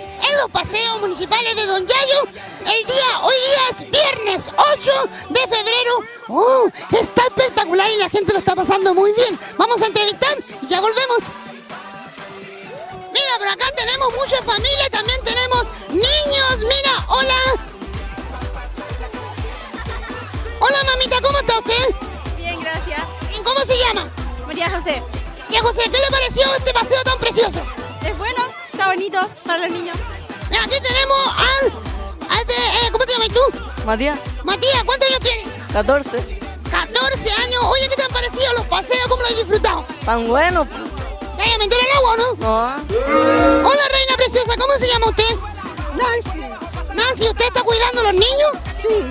estamos en los paseos municipales de Don Yayo. El día, hoy día es viernes 8 de febrero. ¡Oh! Está espectacular y la gente lo está pasando muy bien. Vamos a entrevistar y ya volvemos. Mira, por acá tenemos mucha familia, también tenemos niños. Mira, hola. Hola, mamita, ¿cómo está usted? Bien, gracias. ¿Cómo se llama? María José. María José, ¿qué le pareció este paseo tan precioso? Para los niños. Y aquí tenemos al, al de, eh, ¿cómo te llamas tú? Matías, Matías, ¿cuántos años tienes? 14. 14 años. Oye, ¿qué te han parecido los paseos? ¿Cómo lo has disfrutado? Tan bueno. pues. ¿Te en el agua o no? No. Hola, reina preciosa, ¿cómo se llama usted? Nancy. Nancy, ¿usted está cuidando a los niños? Sí.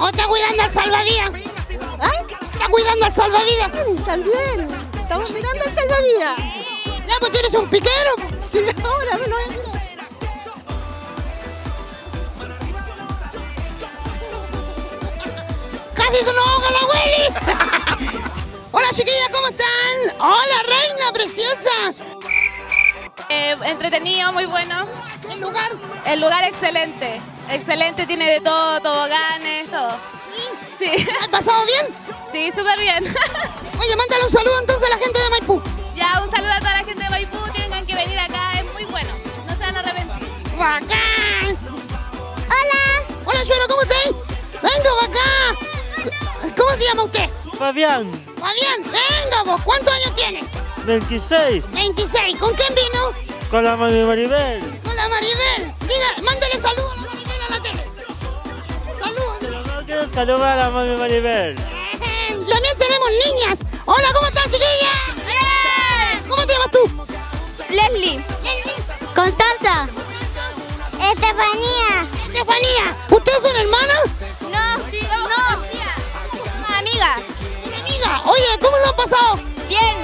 ¿O está cuidando al salvavidas? ¿Ah? ¿Está cuidando al salvavidas? También. Estamos mirando al salvavidas. Ya, pues tú eres un piquero. Sí, ahora me lo Casi se nos ahoga la Willy. Hola, chiquillas, ¿cómo están? Hola, reina preciosa. Eh, entretenido, muy bueno. ¿El lugar? El lugar excelente. Excelente, tiene de todo, toboganes, todo. Sí. ¿Has pasado bien? Sí, súper bien. Oye, mándale un saludo entonces a la gente de Maipú. Ya, un saludo a toda la gente ¡Bacán! ¡Hola! Hola, Chuero, ¿cómo estás? ¡Venga, acá! ¿Cómo se llama usted? Fabián, Fabián, venga, vos. ¿Cuántos años tiene? 26, 26. ¿Con quién vino? con la mami Maribel. Con la Maribel. Diga, mándale saludos a la Maribel a la tele. Saludos. Saludar a la mami Maribel. También tenemos niñas. Hola, ¿cómo estás, chiquilla? ¿Cómo te llamas tú? Leslie. Constanza. Estefanía. ¿Ustedes son hermanas? No, no. Amiga. Una amiga. Oye, ¿cómo lo han pasado? Bien.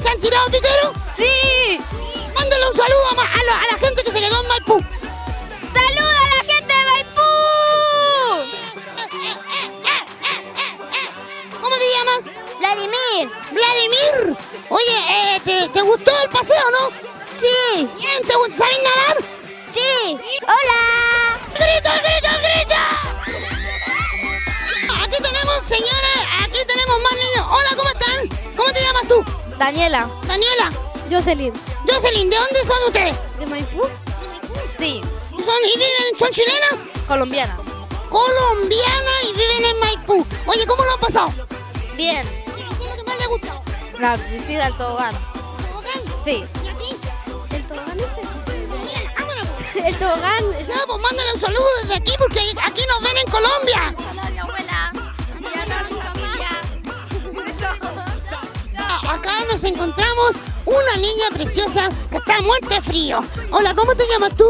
¿Se han tirado piquero? Sí. Mándale un saludo a, la, a la gente que se quedó en Maipú. Saluda a la gente de Maipú. ¿Cómo te llamas? Vladimir. Vladimir. Oye, eh, ¿te, te gustó el paseo, no? Sí. Bien, ¿te ¿sabes nadar? Sí. Hola. Daniela. Daniela. Jocelyn. Jocelyn, ¿de dónde son ustedes? ¿De Maipú? Sí. ¿Son, y viven, ¿Son chilenas? Colombiana. Colombiana y viven en Maipú. Oye, ¿cómo lo han pasado? Bien. ¿Qué es lo que más les gusta? La visita al tobogán. ¿Tobogán? Sí. ¿Y a ti? El tobogán. Mira, vámonos. El tobogán. Ya, pues mándale un saludo desde aquí porque aquí nos ven en Colombia. Acá nos encontramos una niña preciosa que está muerta de frío. Hola, ¿cómo te llamas tú?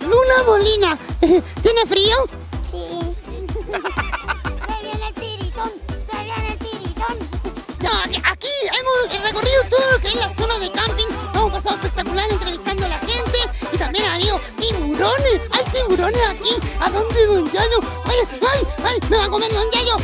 Luna Molina. ¿Tiene frío? Sí. Se viene el tiritón. Se viene el tiritón. Ya, aquí- hemos recorrido todo lo que es la zona de camping. Hemos pasado espectacular entrevistando a la gente. Y también ha habido tiburones. Hay tiburones aquí. ¿A dónde, don Yayo? Ay, ay, ay, me va a comer don Yayo.